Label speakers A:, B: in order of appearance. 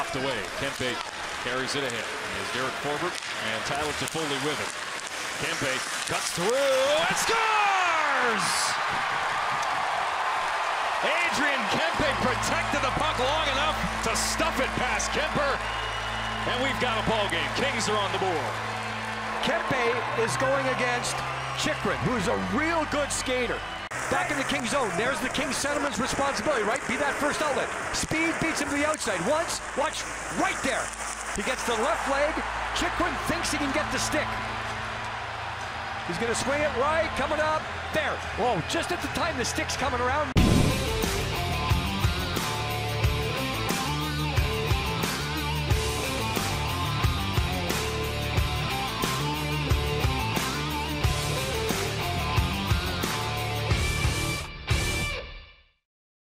A: popped away. Kempe carries it ahead. Here's Derek Forbort and Tyler Toffoli with it. Kempe cuts through and scores! Adrian Kempe protected the puck long enough to stuff it past Kuemper. And we've got a ball game. Kings are on the board.
B: Kempe is going against Chychrun, who's a real good skater. Back in the King zone. There's the King Centerman's responsibility, right? Be that first outlet. Speed beats him to the outside. Once, watch, right there. He gets the left leg. Chychrun thinks he can get the stick. He's going to swing it right, coming up. There. Whoa, just at the time the stick's coming around.